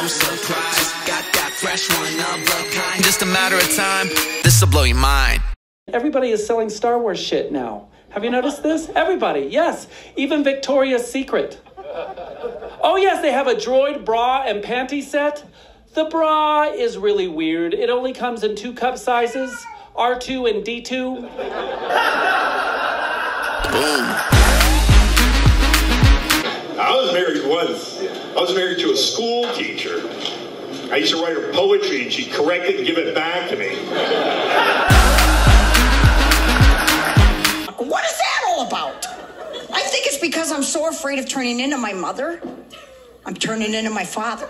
no surprise. Got that fresh one of a kind. Just a matter of time, this'll blow your mind. Everybody is selling Star Wars shit now. Have you noticed this? Everybody, yes. Even Victoria's Secret. Oh, yes, they have a droid bra and panty set. The bra is really weird. It only comes in two cup sizes R2 and D2. Boom. I was married once. I was married to a school teacher. I used to write her poetry and she'd correct it and give it back to me. What is that all about? I think it's because I'm so afraid of turning into my mother. I'm turning into my father.